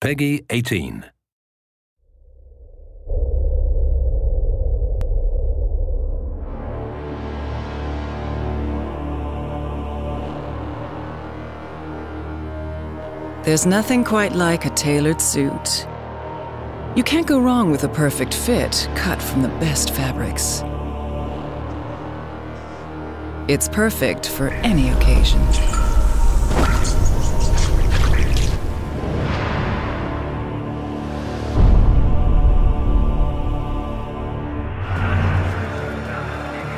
PEGI 18. There's nothing quite like a tailored suit. You can't go wrong with a perfect fit cut from the best fabrics. It's perfect for any occasion.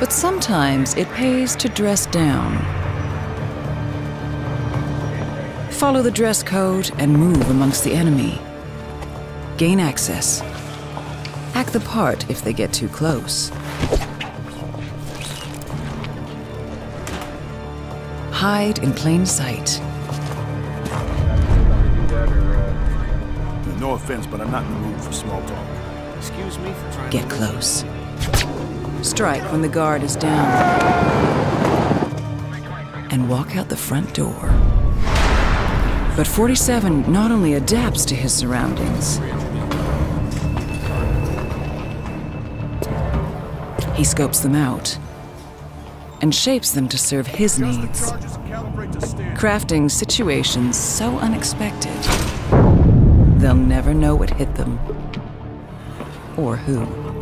But sometimes it pays to dress down. Follow the dress code and move amongst the enemy. Gain access. Act the part if they get too close. Hide in plain sight. No offense, but I'm not in the mood for small talk. Excuse me for trying Get to... close. Strike when the guard is down. And walk out the front door. But 47 not only adapts to his surroundings, he scopes them out and shapes them to serve his needs, crafting situations so unexpected they'll never know what hit them or who.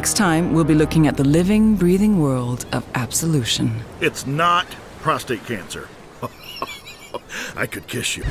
Next time, we'll be looking at the living, breathing world of absolution. It's not prostate cancer. I could kiss you.